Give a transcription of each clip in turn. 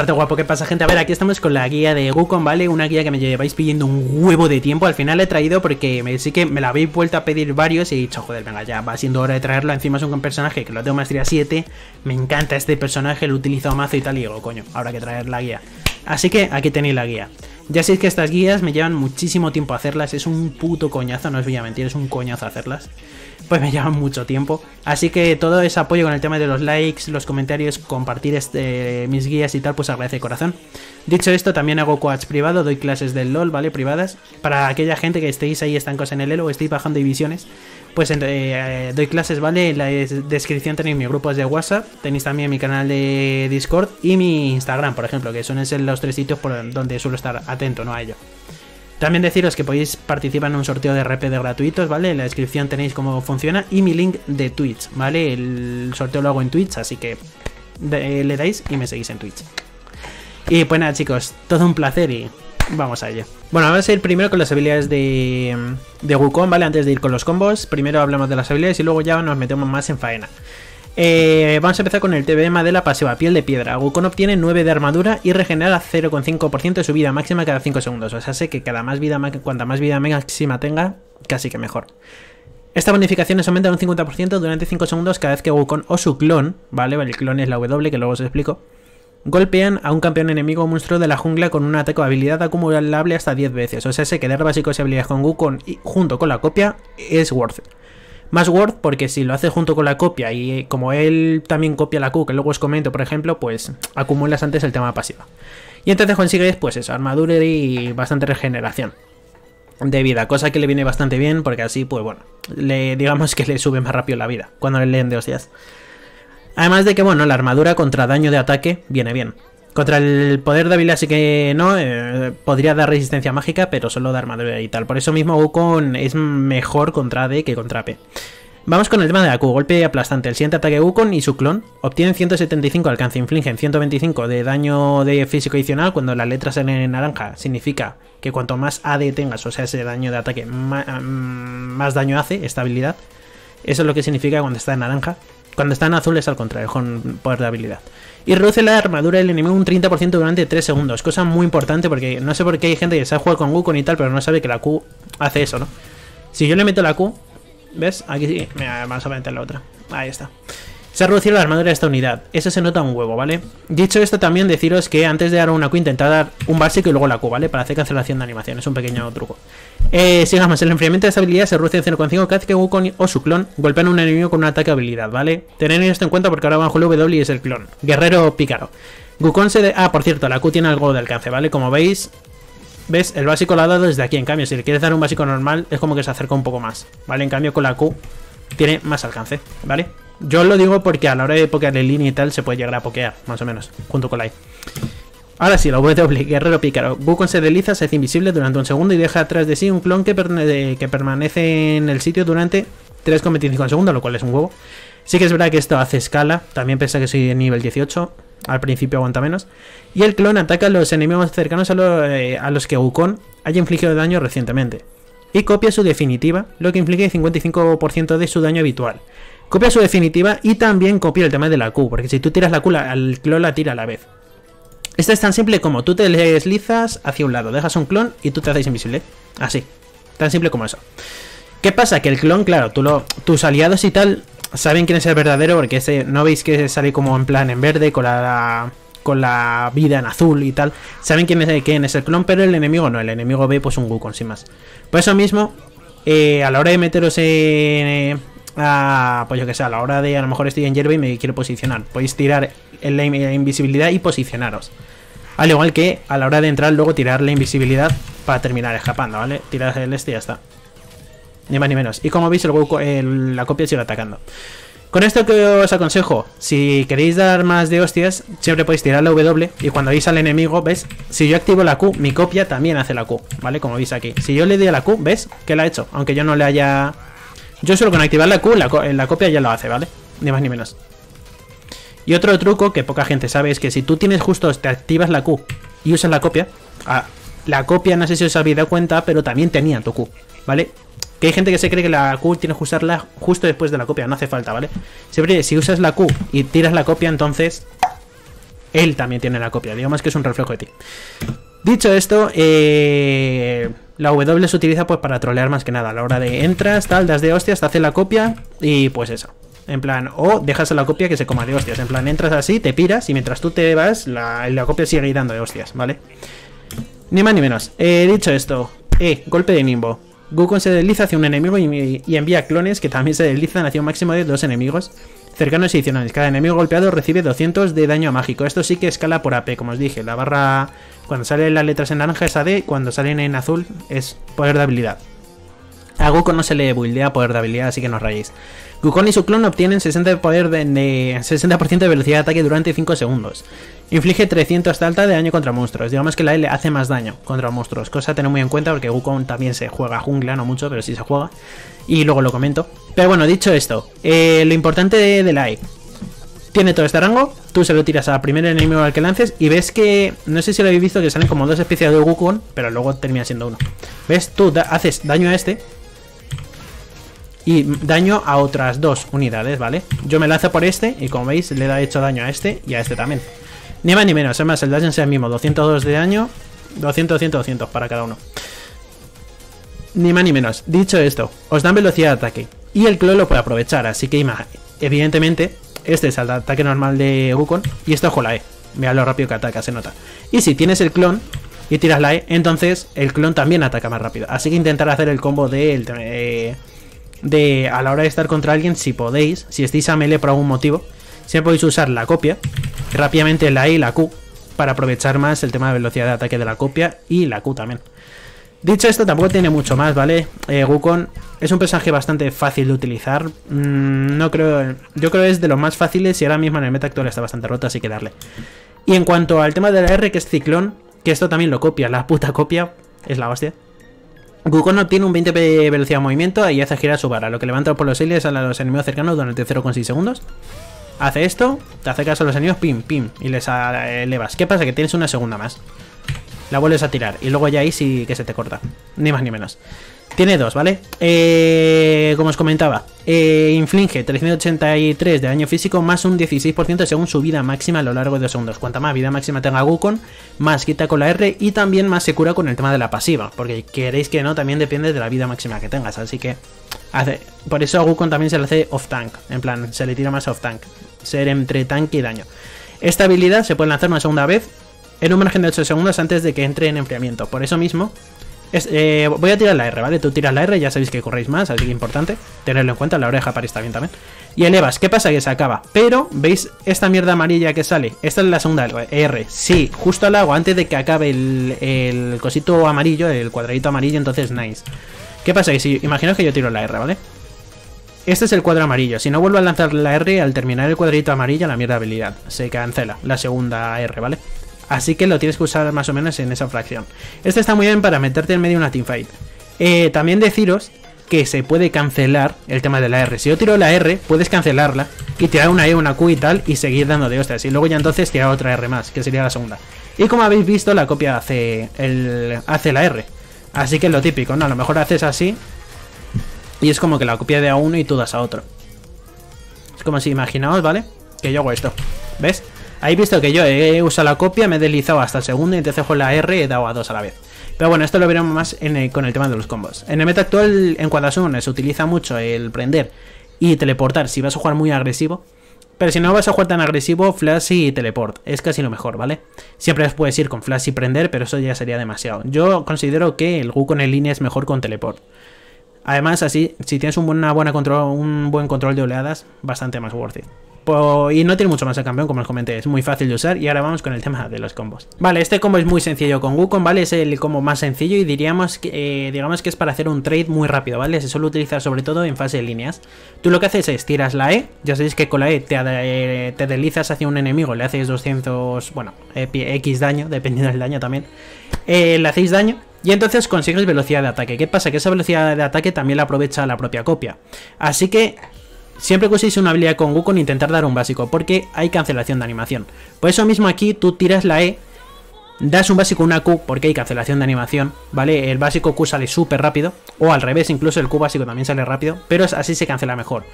es guapo, ¿qué pasa gente? A ver, aquí estamos con la guía de Wukong, ¿vale? Una guía que me lleváis pidiendo un huevo de tiempo. Al final la he traído porque me, sí que me la habéis vuelto a pedir varios Y he dicho, joder, venga, ya va siendo hora de traerlo. Encima es un personaje que lo tengo maestría 7 Me encanta este personaje, lo he utilizado mazo y tal Y digo, coño, habrá que traer la guía Así que aquí tenéis la guía. Ya sé que estas guías me llevan muchísimo tiempo hacerlas, es un puto coñazo, no os voy a mentir, es un coñazo hacerlas pues me llevan mucho tiempo. Así que todo ese apoyo con el tema de los likes, los comentarios, compartir este, mis guías y tal, pues agradece de corazón. Dicho esto, también hago coach privado, doy clases del LOL, ¿vale? Privadas. Para aquella gente que estéis ahí estancos en el elo o estéis bajando divisiones, pues eh, doy clases, ¿vale? En la descripción tenéis mis grupos de WhatsApp, tenéis también mi canal de Discord y mi Instagram, por ejemplo, que son los tres sitios por donde suelo estar atento, ¿no? A ello. También deciros que podéis participar en un sorteo de RP de gratuitos, ¿vale? En la descripción tenéis cómo funciona y mi link de Twitch, ¿vale? El sorteo lo hago en Twitch, así que le dais y me seguís en Twitch. Y pues nada, chicos, todo un placer y vamos a ello. Bueno, vamos a ir primero con las habilidades de, de Wukong, ¿vale? Antes de ir con los combos, primero hablamos de las habilidades y luego ya nos metemos más en faena. Eh, vamos a empezar con el TBM de la pasiva, piel de piedra. Wukong obtiene 9 de armadura y regenera 0,5% de su vida máxima cada 5 segundos. O sea, sé que cada más vida, cuanta más vida máxima tenga, casi que mejor. Esta bonificación se aumenta un 50% durante 5 segundos cada vez que Wukong o su clon, ¿vale? El clon es la W, que luego os explico. Golpean a un campeón enemigo o monstruo de la jungla con un ataque o habilidad acumulable hasta 10 veces. O sea, sé que dar básicos y habilidades con Wukong y junto con la copia es worth it. Más Word, porque si lo haces junto con la copia y eh, como él también copia la Q, que luego os comento, por ejemplo, pues acumulas antes el tema pasiva. Y entonces consigues, pues eso, armadura y bastante regeneración de vida, cosa que le viene bastante bien, porque así, pues bueno, le, digamos que le sube más rápido la vida cuando le leen de hostias. Además de que, bueno, la armadura contra daño de ataque viene bien. Contra el poder de habilidad sí que no, eh, podría dar resistencia mágica, pero solo da armadura y tal. Por eso mismo Wukong es mejor contra D que contra P. Vamos con el tema de Q, golpe aplastante. El siguiente ataque de Wukong y su clon obtienen 175 alcance, infligen 125 de daño de físico adicional. Cuando las letras en naranja significa que cuanto más AD tengas, o sea, ese daño de ataque, más, mm, más daño hace, esta habilidad. Eso es lo que significa cuando está en naranja. Cuando está en azul es al contrario, con poder de habilidad. Y reduce la armadura del enemigo un 30% durante 3 segundos. Cosa muy importante porque no sé por qué hay gente que sabe jugar con Wukong y tal, pero no sabe que la Q hace eso, ¿no? Si yo le meto la Q, ¿ves? Aquí sí, Mira, vamos a meter la otra. Ahí está. Se ha reducido la armadura de esta unidad. Eso se nota un huevo, ¿vale? Dicho esto, también deciros que antes de dar una Q, intentad dar un básico y luego la Q, ¿vale? Para hacer cancelación de animación. Es un pequeño truco. Eh, sigamos, el enfriamiento de esta habilidad se reduce en 0,5 cada vez que Wukong o su clon golpean a un enemigo con un ataque de habilidad, ¿vale? Tened esto en cuenta porque ahora bajo el W es el clon. Guerrero pícaro. Wukong se... De... Ah, por cierto, la Q tiene algo de alcance, ¿vale? Como veis, ¿Ves? El básico lo ha dado desde aquí. En cambio, si le quieres dar un básico normal, es como que se acerca un poco más. ¿Vale? En cambio, con la Q tiene más alcance. ¿Vale? Yo lo digo porque a la hora de pokear en línea y tal se puede llegar a pokear, más o menos, junto con la I. Ahora sí, la W, Guerrero Pícaro. Wukong se desliza, se hace invisible durante un segundo y deja atrás de sí un clon que, permanece en el sitio durante 3,25 segundos, lo cual es un huevo. Sí que es verdad que esto hace escala, también pesa que soy de nivel 18, al principio aguanta menos. Y el clon ataca a los enemigos cercanos a, eh, a los que Wukong haya infligido daño recientemente. Y copia su definitiva, lo que implica el 55% de su daño habitual. Copia su definitiva y también copia el tema de la Q, porque si tú tiras la Q, el clon la tira a la vez. Esto es tan simple como tú te deslizas hacia un lado, dejas un clon y tú te haces invisible. Así. Tan simple como eso. ¿Qué pasa? Que el clon, claro, tú lo, tus aliados y tal saben quién es el verdadero porque no veis que sale como en plan en verde con la con la vida en azul y tal. Saben quién es, quién es el clon, pero el enemigo no. El enemigo ve pues un Wukong sin más. Por eso mismo, eh, a la hora de meteros en, pues yo que sé, a la hora de a lo mejor estoy en hierba y me quiero posicionar. Podéis tirar la invisibilidad y posicionaros. Al igual que a la hora de entrar, luego tirar la invisibilidad para terminar escapando, ¿vale? Tirar el este y ya está. Ni más ni menos. Y como veis, el, la copia sigue atacando. Con esto que os aconsejo, si queréis dar más de hostias, siempre podéis tirar la W y cuando veis al enemigo, ¿ves? Si yo activo la Q, mi copia también hace la Q, ¿vale? Como veis aquí. Si yo le doy a la Q, ¿ves? Que la ha hecho, aunque yo no le haya yo solo con activar la Q, la, la copia ya lo hace, ¿vale? Ni más ni menos. Y otro truco que poca gente sabe es que si tú tienes justo, te activas la Q y usas la copia, ah, la copia no sé si os habéis dado cuenta, pero también tenía tu Q, ¿vale? Que hay gente que se cree que la Q tienes que usarla justo después de la copia, no hace falta, ¿vale? Siempre si usas la Q y tiras la copia, entonces él también tiene la copia. Digamos que es un reflejo de ti. Dicho esto, eh, la W se utiliza pues para trolear más que nada. A la hora de entras, tal, das de hostias, te hace la copia y pues eso. En plan, o dejas a la copia que se coma de hostias. En plan, entras así, te piras y mientras tú te vas, la, la copia sigue dando de hostias, ¿vale? Ni más ni menos. Eh, dicho esto, eh, golpe de nimbo. Gukon se desliza hacia un enemigo y, y envía clones que también se deslizan hacia un máximo de dos enemigos cercanos y adicionales. Cada enemigo golpeado recibe 200 de daño mágico. Esto sí que escala por AP, como os dije. La barra, cuando salen las letras en naranja es AD, cuando salen en azul es poder de habilidad. A Gukon no se le buildea poder de habilidad, así que no rayéis. Gukon y su clon obtienen 60% de, poder de, 60 de velocidad de ataque durante 5 segundos. Inflige 300 de alta de daño contra monstruos. Digamos que la L hace más daño contra monstruos. Cosa a tener muy en cuenta porque Gukon también se juega jungla, no mucho, pero sí se juega. Y luego lo comento. Pero bueno, dicho esto, eh, lo importante de, la E. Tiene todo este rango, tú se lo tiras al primer enemigo al que lances y ves que, no sé si lo habéis visto, que salen como dos especies de Gukon, pero luego termina siendo uno. ¿Ves? Tú haces daño a este y daño a otras dos unidades, ¿vale? Yo me lanzo por este y como veis le he hecho daño a este y a este también. Ni más ni menos, además el daño es el mismo, 202 de daño, 200, 200, 200 para cada uno. Ni más ni menos. Dicho esto, os dan velocidad de ataque y el clon lo puede aprovechar, así que evidentemente este es el ataque normal de Wukong y esto con la E. Mira lo rápido que ataca, se nota. Y si tienes el clon y tiras la E, entonces el clon también ataca más rápido. Así que intentar hacer el combo de... De a la hora de estar contra alguien, si podéis, si estáis a melee por algún motivo, siempre podéis usar la copia, rápidamente la E y la Q, para aprovechar más el tema de velocidad de ataque de la copia y la Q también. Dicho esto, tampoco tiene mucho más, ¿vale? Eh, es un personaje bastante fácil de utilizar. Mm, no creo. Yo creo que es de los más fáciles y ahora mismo en el meta actual está bastante roto, así que darle. Y en cuanto al tema de la R, que es ciclón, que esto también lo copia, la puta copia, es la hostia. Gukon obtiene un 20 de velocidad de movimiento y hace girar su vara, lo que levanta por los aires a los enemigos cercanos durante 0,6 segundos. Hace esto, te acercas a los enemigos, pim, pim, y les elevas. ¿Qué pasa? Que tienes una segunda más. La vuelves a tirar y luego ya ahí sí que se te corta. Ni más ni menos. Tiene dos, ¿vale? Eh, como os comentaba, eh, inflige 383 de daño físico más un 16% según su vida máxima a lo largo de dos segundos. Cuanta más vida máxima tenga Gukon, más quita con la R y también más se cura con el tema de la pasiva. Porque queréis que no, también depende de la vida máxima que tengas. Así que hace, por eso a Gukon también se le hace off tank. En plan, se le tira más off tank. Ser entre tanque y daño. Esta habilidad se puede lanzar una segunda vez en un margen de 8 segundos antes de que entre en enfriamiento. Por eso mismo eh, voy a tirar la R, ¿vale? Tú tiras la R, ya sabéis que corréis más, así que importante tenerlo en cuenta. La oreja para está bien también. Y elevas, ¿qué pasa? Que se acaba. Pero, ¿veis esta mierda amarilla que sale? Esta es la segunda R. Sí, justo al agua, antes de que acabe el, cosito amarillo, el cuadradito amarillo, entonces nice. ¿Qué pasa? Que si, imaginaos que yo tiro la R, ¿vale? Este es el cuadro amarillo. Si no vuelvo a lanzar la R, al terminar el cuadrito amarillo, la mierda habilidad. Se cancela la segunda R, ¿vale? Así que lo tienes que usar más o menos en esa fracción. Este está muy bien para meterte en medio de una teamfight. Eh, también deciros que se puede cancelar el tema de la R. Si yo tiro la R, puedes cancelarla y tirar una E, una Q y tal y seguir dando de hostias. Y luego ya entonces tirar otra R más, que sería la segunda. Y como habéis visto, la copia hace, el, hace la R. Así que es lo típico, ¿no? A lo mejor haces así y es como que la copia de a uno y tú das a otro. Es como si imaginaos, ¿vale? Que yo hago esto. ¿Ves? Habéis visto que yo he usado la copia, me he deslizado hasta el segundo y entonces con la R he dado a dos a la vez. Pero bueno, esto lo veremos más con el tema de los combos. En el meta actual, en Quadrasun, se utiliza mucho el prender y teleportar si vas a jugar muy agresivo. Pero si no vas a jugar tan agresivo, flash y teleport. Es casi lo mejor, ¿vale? Siempre puedes ir con flash y prender, pero eso ya sería demasiado. Yo considero que el Gu con el línea es mejor con teleport. Además, así, si tienes control, un buen control de oleadas, bastante más worth it y no tiene mucho más el campeón, como os comenté, es muy fácil de usar. Y ahora vamos con el tema de los combos. Vale, este combo es muy sencillo con Wukong, ¿vale? Es el combo más sencillo y diríamos que, eh, digamos que es para hacer un trade muy rápido, ¿vale? Se suele utilizar sobre todo en fase de líneas. Tú lo que haces es tiras la E, ya sabéis que con la E te, eh, te deslizas hacia un enemigo, le haces 200, bueno, X daño, dependiendo del daño también. Eh, le hacéis daño y entonces consigues velocidad de ataque. ¿Qué pasa? Que esa velocidad de ataque también la aprovecha la propia copia. Así que Siempre que uséis una habilidad con Wukong intentar dar un básico, porque hay cancelación de animación. Por eso mismo aquí tú tiras la E, das un básico una Q, porque hay cancelación de animación, ¿vale? El básico Q sale súper rápido, o al revés, incluso el Q básico también sale rápido, pero así se cancela mejor.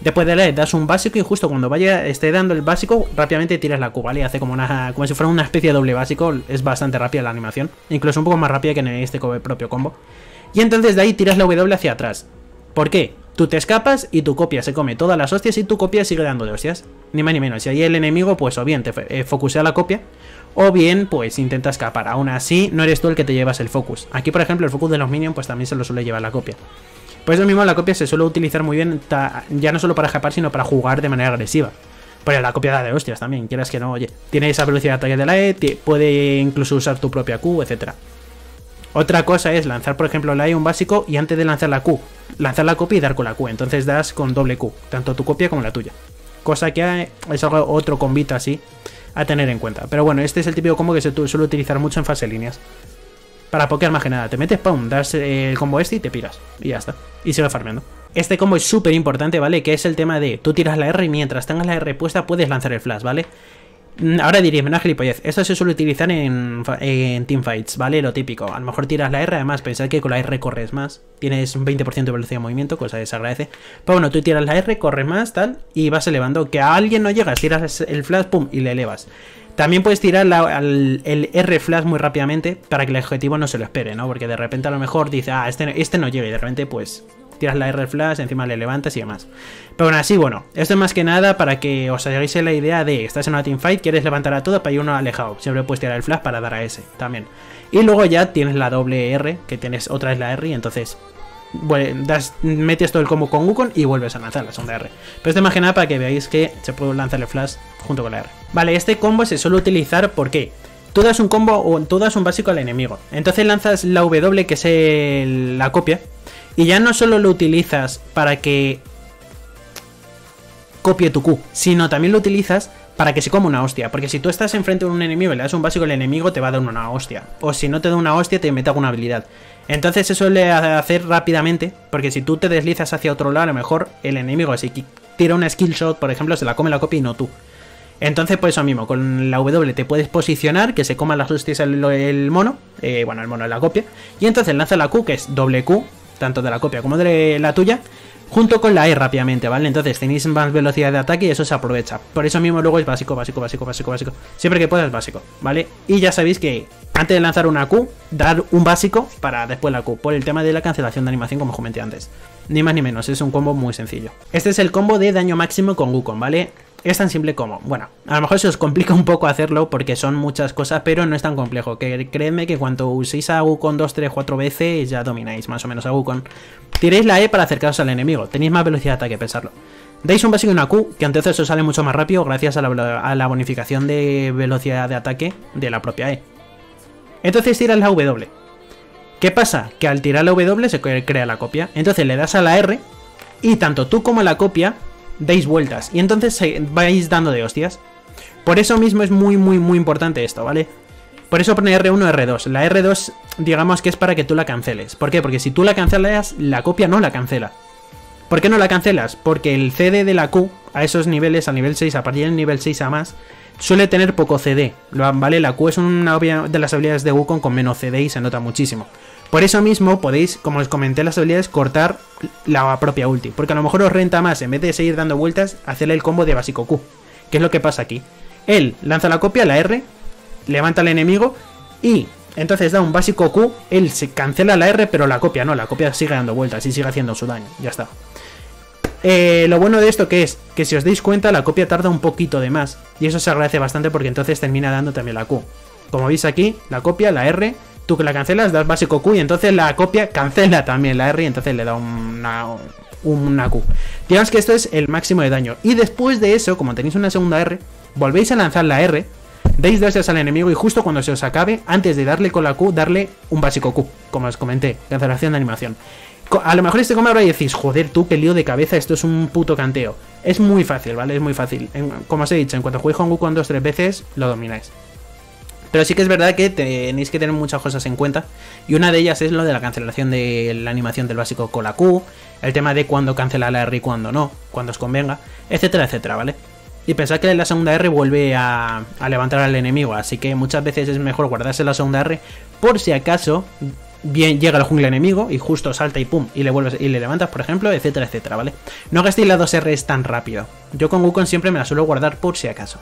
Después de la E das un básico y justo cuando vaya esté dando el básico, rápidamente tiras la Q, ¿vale? Hace como una como si fuera una especie de doble básico, es bastante rápida la animación, incluso un poco más rápida que en este propio combo. Y entonces de ahí tiras la W hacia atrás. ¿Por qué? Tú te escapas y tu copia se come todas las hostias y tu copia sigue dando de hostias. Ni más ni menos. Y ahí el enemigo, pues o bien te eh, focusea la copia, o bien pues intenta escapar. Aún así, no eres tú el que te llevas el focus. Aquí, por ejemplo, el focus de los minions, pues también se lo suele llevar la copia. Por eso mismo la copia se suele utilizar muy bien, ya no solo para escapar, sino para jugar de manera agresiva. Pero la copia da de hostias también, quieras que no, oye. Tiene esa velocidad de ataque de la E, puede incluso usar tu propia Q, etcétera. Otra cosa es lanzar, por ejemplo, la E básico y antes de lanzar la Q, lanzar la copia y dar con la Q. Entonces das con doble Q, tanto tu copia como la tuya. Cosa que es algo, otro combito así a tener en cuenta. Pero bueno, este es el típico combo que se suele utilizar mucho en fase líneas. Para pokear más que nada, te metes, pum, das el combo este y te piras. Y ya está. Y sigue farmeando. Este combo es súper importante, ¿vale? Que es el tema de tú tiras la R y mientras tengas la R puesta puedes lanzar el flash, ¿vale? Mm, ahora dirías, menos gilipollez. Esto se suele utilizar en, en teamfights, ¿vale? Lo típico. A lo mejor tiras la R, además pensad que con la R corres más. Tienes un 20% de velocidad de movimiento, cosa que se agradece. Pero bueno, tú tiras la R, corres más, tal, y vas elevando. Que a alguien no llegas, tiras el flash, pum, y le elevas. También puedes tirar el R flash muy rápidamente para que el objetivo no se lo espere, ¿no? Porque de repente a lo mejor dice, ah, este, este no llega y de repente pues tiras la R flash, encima le levantas y demás. Pero aún así, bueno, esto es más que nada para que os hagáis la idea de, estás en una teamfight, quieres levantar a todo para ir uno alejado. Siempre puedes tirar el flash para dar a ese también. Y luego ya tienes la doble R, que tienes otra es la R y entonces das, metes todo el combo con Wukong y vuelves a lanzar la segunda R. Pero esto más que nada para que veáis que se puede lanzar el flash junto con la R. Vale, este combo se suele utilizar porque tú das un combo o tú das un básico al enemigo. Entonces lanzas la W, que es la copia, y ya no solo lo utilizas para que copie tu Q, sino también lo utilizas para que se coma una hostia. Porque si tú estás enfrente de un enemigo y le das un básico, el enemigo te va a dar una hostia. O si no te da una hostia, te mete alguna habilidad. Entonces se suele hacer rápidamente, porque si tú te deslizas hacia otro lado, a lo mejor el enemigo, si tira una skill shot, por ejemplo, se la come la copia y no tú. Entonces, pues eso mismo, con la W te puedes posicionar, que se coma las hostias el, mono, eh, bueno, el mono es la copia, y entonces lanza la Q, que es doble Q, tanto de la copia como de la tuya, junto con la E rápidamente, ¿vale? Entonces tenéis más velocidad de ataque y eso se aprovecha. Por eso mismo luego es básico, básico, básico, básico, básico. Siempre que puedas básico, ¿vale? Y ya sabéis que antes de lanzar una Q, dar un básico para después la Q, por el tema de la cancelación de animación como comenté antes. Ni más ni menos, es un combo muy sencillo. Este es el combo de daño máximo con Wukong, ¿vale? Es tan simple como, bueno, a lo mejor se os complica un poco hacerlo porque son muchas cosas, pero no es tan complejo. Que créeme que cuando uséis a Wukong 2, 3, 4 veces ya domináis más o menos a Wukong. Tiréis la E para acercaros al enemigo, tenéis más velocidad de ataque, pensarlo. Dais un básico y una Q, que entonces os sale mucho más rápido gracias a la, a la bonificación de velocidad de ataque de la propia E. Entonces tiras la W. ¿Qué pasa? Que al tirar la W se crea la copia. Entonces le das a la R y tanto tú como la copia deis vueltas y entonces vais dando de hostias. Por eso mismo es muy, muy, muy importante esto, ¿vale? Por eso pone R1, R2. La R2, digamos que es para que tú la canceles. ¿Por qué? Porque si tú la cancelas, la copia no la cancela. ¿Por qué no la cancelas? Porque el CD de la Q, a esos niveles, a nivel 6, a partir del nivel 6 a más, suele tener poco CD. ¿Vale? La Q es una de las habilidades de Wukong con menos CD y se nota muchísimo. Por eso mismo podéis, como os comenté las habilidades, cortar la propia ulti. Porque a lo mejor os renta más, en vez de seguir dando vueltas, hacerle el combo de básico Q. ¿Qué es lo que pasa aquí? Él lanza la copia, la R, levanta al enemigo y entonces da un básico Q, él se cancela la R, pero la copia no, la copia sigue dando vueltas y sigue haciendo su daño. Ya está. Eh, lo bueno de esto que es que si os dais cuenta la copia tarda un poquito de más y eso se agradece bastante porque entonces termina dando también la Q. Como veis aquí, la copia, la R, tú que la cancelas, das básico Q y entonces la copia cancela también la R y entonces le da una, una Q. Digamos que esto es el máximo de daño. Y después de eso, como tenéis una segunda R, volvéis a lanzar la R, deis dos al enemigo y justo cuando se os acabe, antes de darle con la Q, darle un básico Q, como os comenté, cancelación de animación. A lo mejor este combo ahora decís, joder, tú, qué lío de cabeza, esto es un puto canteo. Es muy fácil, ¿vale? Es muy fácil. como os he dicho, en cuanto juguéis con con dos tres veces, lo domináis. Pero sí que es verdad que tenéis que tener muchas cosas en cuenta. Y una de ellas es lo de la cancelación de la animación del básico con la Q, el tema de cuándo cancela la R y cuándo no, cuando os convenga, etcétera, etcétera, ¿vale? Y pensad que la segunda R vuelve a, levantar al enemigo, así que muchas veces es mejor guardarse la segunda R por si acaso bien llega el jungla enemigo y justo salta y pum, y le vuelves y le levantas, por ejemplo, etcétera, etcétera, ¿vale? No gastéis las dos R's tan rápido. Yo con Wukong siempre me la suelo guardar por si acaso.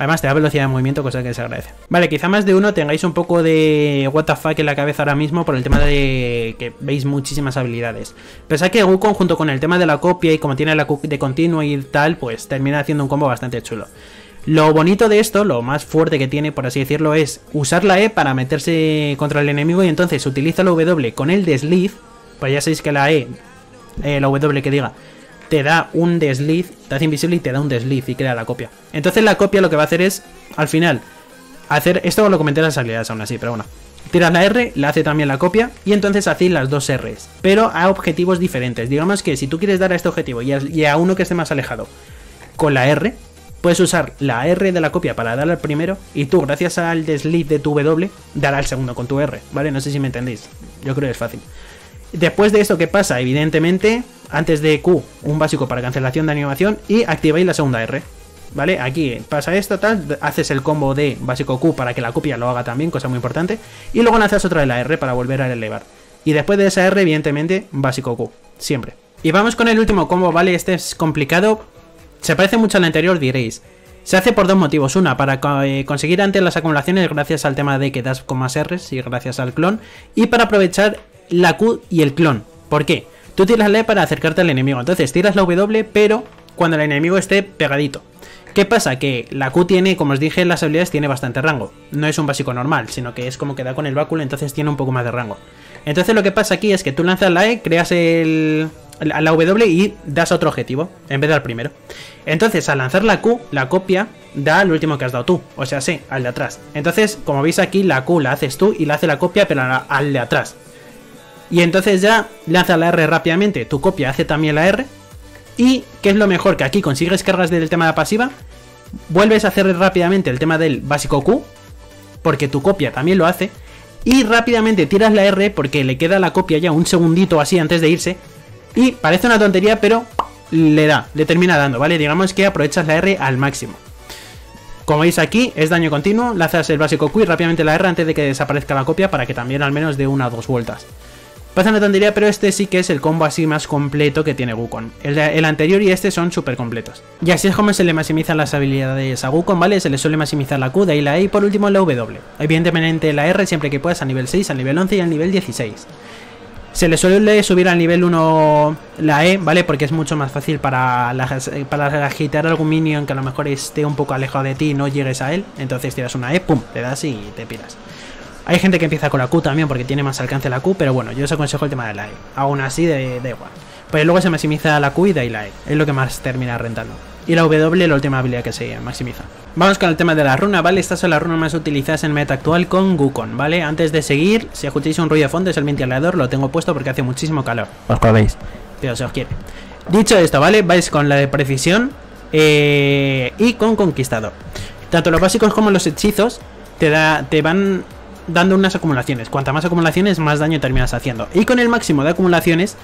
Además te da velocidad de movimiento, cosa que se agradece. Vale, quizá más de uno tengáis un poco de fuck en la cabeza ahora mismo por el tema de que veis muchísimas habilidades. Pensad que Wukong junto con el tema de la copia y como tiene la de continuo y tal, pues termina haciendo un combo bastante chulo. Lo bonito de esto, lo más fuerte que tiene, por así decirlo, es usar la E para meterse contra el enemigo y entonces utiliza la W con el desliz. Pues ya sabéis que la E, eh, la W que diga, te da un desliz, te hace invisible y te da un desliz y crea la copia. Entonces la copia lo que va a hacer es, al final, hacer... Esto lo comenté en las habilidades aún así, pero bueno. Tiras la R, le hace también la copia y entonces hacéis las dos R's, pero a objetivos diferentes. Digamos que si tú quieres dar a este objetivo y a, y a uno que esté más alejado con la R, puedes usar la R de la copia para dar al primero y tú, gracias al desliz de tu W, dará al segundo con tu R, ¿vale? No sé si me entendéis. Yo creo que es fácil. Después de esto, ¿qué pasa? Evidentemente, antes de Q, un básico para cancelación de animación y activáis la segunda R. ¿Vale? Aquí pasa esto, tal, haces el combo de básico Q para que la copia lo haga también, cosa muy importante, y luego lanzas otra de la R para volver a elevar. Y después de esa R, evidentemente, básico Q, siempre. Y vamos con el último combo, ¿vale? Este es complicado, se parece mucho al anterior, diréis. Se hace por dos motivos. Una, para eh, conseguir antes las acumulaciones gracias al tema de que das con más R's y gracias al clon. Y para aprovechar la Q y el clon. ¿Por qué? Tú tiras la E para acercarte al enemigo. Entonces tiras la W, pero cuando el enemigo esté pegadito. ¿Qué pasa? Que la Q tiene, como os dije, las habilidades tiene bastante rango. No es un básico normal, sino que es como que da con el báculo, entonces tiene un poco más de rango. Entonces lo que pasa aquí es que tú lanzas la E, creas el, la W y das otro objetivo, en vez de al primero. Entonces, al lanzar la Q, la copia da al último que has dado tú, o sea, sí, al de atrás. Entonces, como veis aquí, la Q la haces tú y la hace la copia, pero al de atrás. Y entonces ya lanza la R rápidamente, tu copia hace también la R. Y, ¿qué es lo mejor? Que aquí consigues cargas del tema de la pasiva, vuelves a hacer rápidamente el tema del básico Q, porque tu copia también lo hace. Y rápidamente tiras la R porque le queda la copia ya un segundito así antes de irse. Y parece una tontería, pero le da, le termina dando, ¿vale? Digamos que aprovechas la R al máximo. Como veis aquí, es daño continuo, lanzas el básico Q y rápidamente la R antes de que desaparezca la copia para que también al menos dé una o dos vueltas. Pasa una tontería, pero este sí que es el combo así más completo que tiene Wukong. El, anterior y este son súper completos. Y así es como se le maximizan las habilidades a Wukong, ¿vale? Se le suele maximizar la Q, de ahí la E y por último la W. Evidentemente la R siempre que puedas a nivel 6, a nivel 11 y a nivel 16. Se le suele subir al nivel 1 la E, ¿vale? Porque es mucho más fácil para, para agitar algún minion que a lo mejor esté un poco alejado de ti y no llegues a él. Entonces tiras una E, pum, le das y te piras. Hay gente que empieza con la Q también porque tiene más alcance la Q, pero bueno, yo os aconsejo el tema de la E. Aún así, da igual. Pues luego se maximiza la Q y de ahí la E. Es lo que más termina rentando. Y la W, la última habilidad que se maximiza. Vamos con el tema de la runa, ¿vale? Estas son las runas más utilizadas en meta actual con Gukon, ¿vale? Antes de seguir, si escucháis un ruido de fondo es el ventilador, lo tengo puesto porque hace muchísimo calor. Os podéis. Pero se os quiere. Dicho esto, ¿vale? Vais con la de precisión eh, y con conquistador. Tanto los básicos como los hechizos te, da, te van dando unas acumulaciones. Cuanta más acumulaciones, más daño terminas haciendo. Y con el máximo de acumulaciones,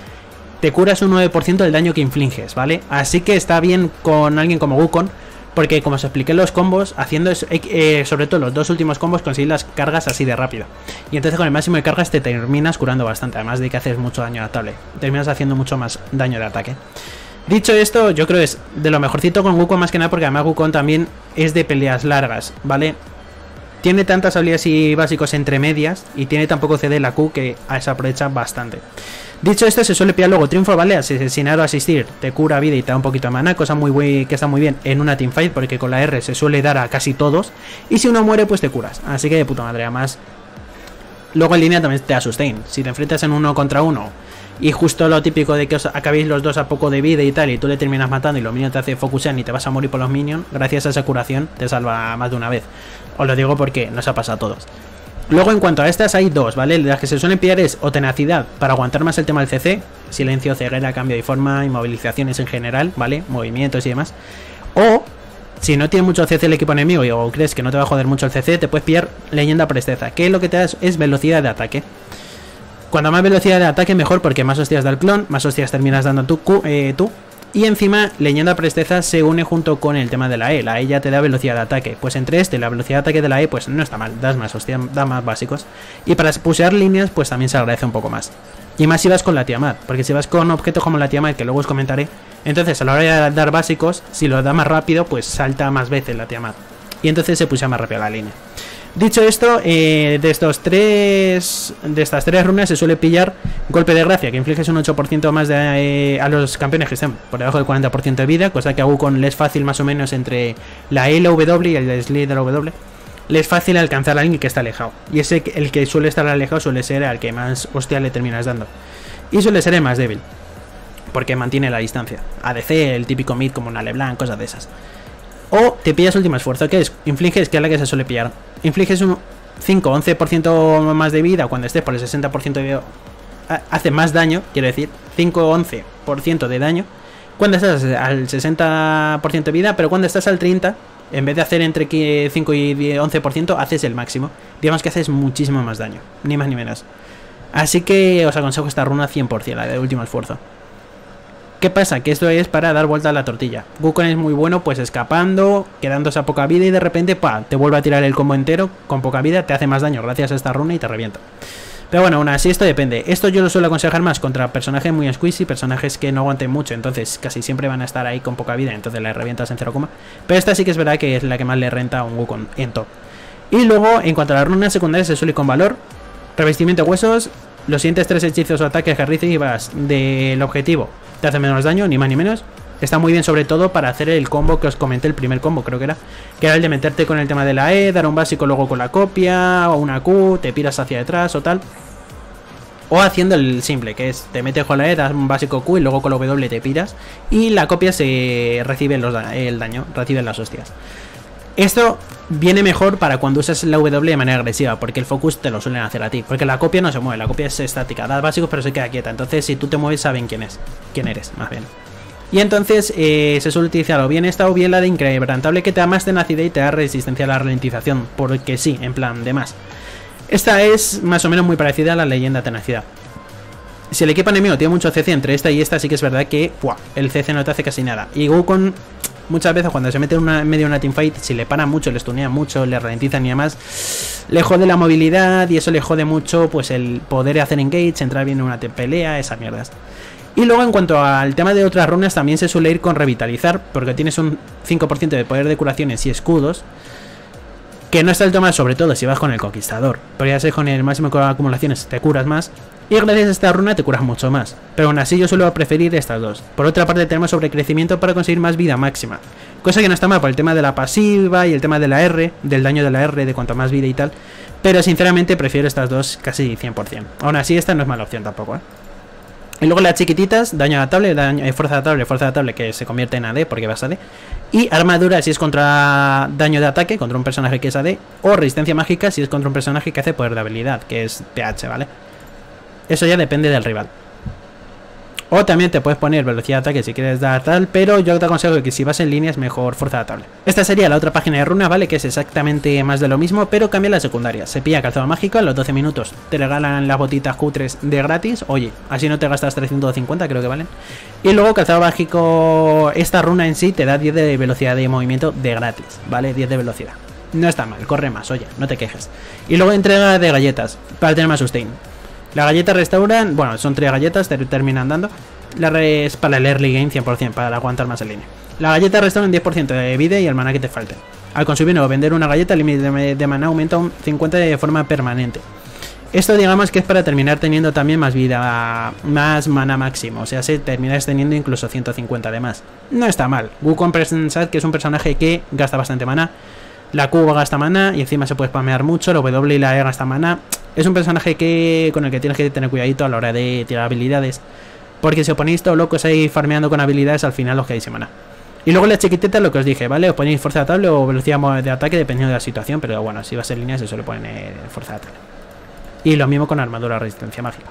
te curas un 9% del daño que infliges, ¿vale? Así que está bien con alguien como Wukong, porque como os expliqué los combos, haciendo eh, eh, sobre todo los dos últimos combos, conseguir las cargas así de rápido. Y entonces con el máximo de cargas te terminas curando bastante, además de que haces mucho daño adaptable. Terminas haciendo mucho más daño de ataque. Dicho esto, yo creo que es de lo mejorcito con Wukong más que nada porque además Wukong también es de peleas largas, ¿vale? Tiene tantas habilidades y básicos entre medias y tiene tan poco CD la Q que se aprovecha bastante. Dicho esto, se suele pillar luego triunfo, ¿vale? Asesinar o asistir, te cura vida y te da un poquito de mana, cosa muy que está muy bien en una teamfight porque con la R se suele dar a casi todos. Y si uno muere, pues te curas. Así que de puta madre, además. Luego en línea también te da sustain. Si te enfrentas en uno contra uno y justo lo típico de que os acabéis los dos a poco de vida y tal, y tú le terminas matando y los minions te hace focusean y te vas a morir por los minions, gracias a esa curación te salva más de una vez. Os lo digo porque nos ha pasado a todos. Luego, en cuanto a estas, hay dos, ¿vale? Las que se suelen pillar es o tenacidad para aguantar más el tema del CC, silencio, ceguera, cambio de forma, inmovilizaciones en general, ¿vale? Movimientos y demás. O, si no tiene mucho CC el equipo enemigo y o crees que no te va a joder mucho el CC, te puedes pillar leyenda presteza, que lo que te da es velocidad de ataque. Cuando más velocidad de ataque, mejor, porque más hostias da el clon, más hostias terminas dando tú, eh, tú Y encima, leyenda presteza se une junto con el tema de la E. La E ya te da velocidad de ataque. Pues entre este y la velocidad de ataque de la E, pues no está mal. Das más, hostia, da más básicos. Y para pusear líneas, pues también se agradece un poco más. Y más si vas con la Tiamat. Porque si vas con objetos como la Tiamat, que luego os comentaré, entonces a la hora de dar básicos, si lo da más rápido, pues salta más veces la Tiamat. Y entonces se pusea más rápido la línea. Dicho esto, eh, de estos tres. De estas tres runas se suele pillar golpe de gracia, que infliges un 8% más eh, a los campeones que estén por debajo del 40% de vida, cosa que a Wukong le es fácil más o menos entre la L, W y el slide de la W. Le es fácil alcanzar a alguien que está alejado. Y ese el que suele estar alejado suele ser al que más hostia le terminas dando. Y suele ser el más débil. Porque mantiene la distancia. ADC, el típico mid como una LeBlanc, cosas de esas. O te pillas último esfuerzo, que es infliges, que es la que se suele pillar. Infliges un 5-11% más de vida cuando estés por el 60% de hace más daño, quiero decir, 5-11% de daño cuando estás al 60% de vida, pero cuando estás al 30%, en vez de hacer entre 5 y 11%, haces el máximo. Digamos que haces muchísimo más daño, ni más ni menos. Así que os aconsejo esta runa 100%, la de último esfuerzo. ¿Qué pasa? Que esto es para dar vuelta a la tortilla. Wukong es muy bueno pues escapando, quedándose a poca vida y de repente pa, te vuelve a tirar el combo entero con poca vida, te hace más daño gracias a esta runa y te revienta. Pero bueno, aún así esto depende. Esto yo lo suelo aconsejar más contra personajes muy squeezy, personajes que no aguanten mucho, entonces casi siempre van a estar ahí con poca vida, entonces le revientas en 0, pero esta sí que es verdad que es la que más le renta a un Wukong en top. Y luego, en cuanto a las runas secundarias, se suele con valor, revestimiento de huesos, los siguientes tres hechizos o ataques que recibas del objetivo te hace menos daño, ni más ni menos. Está muy bien sobre todo para hacer el combo que os comenté, el primer combo creo que era. Que era el de meterte con el tema de la E, dar un básico luego con la copia, o una Q, te piras hacia detrás o tal. O haciendo el simple, que es te metes con la E, das un básico Q y luego con la W te piras. Y la copia se recibe el daño, recibe las hostias. Esto viene mejor para cuando usas la W de manera agresiva, porque el focus te lo suelen hacer a ti. Porque la copia no se mueve, la copia es estática, da básicos pero se queda quieta. Entonces si tú te mueves saben quién es, quién eres, más bien. Y entonces eh, se suele utilizar o bien esta o bien la de increíble que te da más tenacidad y te da resistencia a la ralentización, porque sí, en plan de más. Esta es más o menos muy parecida a la leyenda tenacidad. Si el equipo enemigo tiene mucho CC entre esta y esta, sí que es verdad que el CC no te hace casi nada. Y Wukong muchas veces cuando se mete en, medio de una teamfight, si le para mucho, le stunea mucho, le ralentizan y demás, le jode la movilidad y eso le jode mucho pues el poder hacer engage, entrar bien en una pelea, esas mierdas. Y luego en cuanto al tema de otras runas también se suele ir con revitalizar, porque tienes un 5% de poder de curaciones y escudos, que no está el tema sobre todo si vas con el conquistador, pero ya sé con el máximo de acumulaciones te curas más, y gracias a esta runa te curas mucho más. Pero aún así yo suelo preferir estas dos. Por otra parte tenemos sobrecrecimiento para conseguir más vida máxima. Cosa que no está mal por el tema de la pasiva y el tema de la R, del daño de la R, de cuanto más vida y tal. Pero sinceramente prefiero estas dos casi 100%. Aún así esta no es mala opción tampoco, ¿eh? Y luego las chiquititas, daño adaptable, daño, eh, fuerza adaptable, fuerza adaptable que se convierte en AD porque vas AD. Y armadura si es contra daño de ataque, contra un personaje que es AD. O resistencia mágica si es contra un personaje que hace poder de habilidad, que es PH, ¿vale? Eso ya depende del rival. O también te puedes poner velocidad de ataque si quieres dar tal, pero yo te aconsejo que si vas en línea es mejor fuerza adaptable. Esta sería la otra página de runa, ¿vale? Que es exactamente más de lo mismo, pero cambia la secundaria. Se pilla calzado mágico a los 12 minutos. Te regalan las botitas cutres de gratis. Oye, así no te gastas 350, creo que valen. Y luego calzado mágico, esta runa en sí te da 10 de velocidad de movimiento de gratis, ¿vale? 10 de velocidad. No está mal, corre más, oye, no te quejes. Y luego entrega de galletas, para tener más sustain. La galleta restauran, bueno, son tres galletas, te terminan dando. La es para el early game 100%, para aguantar más en línea. La galleta restaura un 10% de vida y el maná que te falte. Al consumir o vender una galleta, el límite de maná aumenta un 50 de forma permanente. Esto digamos que es para terminar teniendo también más vida, más mana máximo, o sea, se terminas teniendo incluso 150 de más. No está mal. Wukong pensad que es un personaje que gasta bastante mana. La Q gasta mana y encima se puede spamear mucho, la W y la E gasta mana. Es un personaje que con el que tienes que tener cuidadito a la hora de tirar habilidades. Porque si os ponéis todo locos ahí farmeando con habilidades, al final os quedáis sin mana. Y luego la chiquitita lo que os dije, ¿vale? Os ponéis fuerza de atable o velocidad de ataque dependiendo de la situación, pero bueno, si va a ser línea se suele poner fuerza de atable. Y lo mismo con armadura resistencia mágica.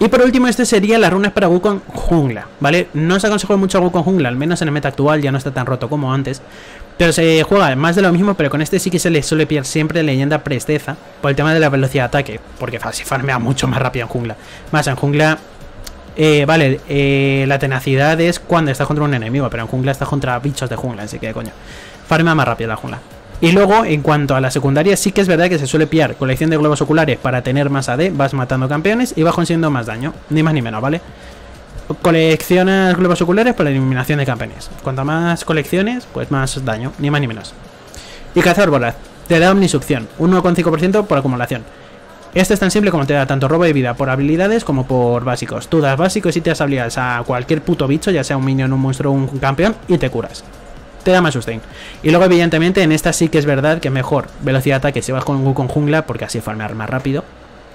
Y por último, este sería las runas para Wukong jungla, ¿vale? No os aconsejo mucho Wukong jungla, al menos en el meta actual ya no está tan roto como antes. Pero se juega más de lo mismo, pero con este sí que se le suele pillar siempre leyenda presteza por el tema de la velocidad de ataque, porque así farmea mucho más rápido en jungla. Más en jungla Eh, vale, eh, la tenacidad es cuando estás contra un enemigo, pero en jungla estás contra bichos de jungla, así que coño. Farma más rápido la jungla. Y luego, en cuanto a la secundaria, sí que es verdad que se suele pillar colección de globos oculares para tener más AD, vas matando campeones y vas consiguiendo más daño, ni más ni menos, ¿vale? Coleccionas globos oculares para la eliminación de campeones. Cuanto más colecciones, pues más daño, ni más ni menos. Y cazador voraz, te da omnisucción, un 1,5% por acumulación. Esto es tan simple como te da tanto robo de vida por habilidades como por básicos. Tú das básicos y te das habilidades a cualquier puto bicho, ya sea un minion, un monstruo un campeón, y te curas. Te da más sustain. Y luego, evidentemente, en esta sí que es verdad que mejor velocidad de ataque si vas con con jungla, porque así farmear más rápido.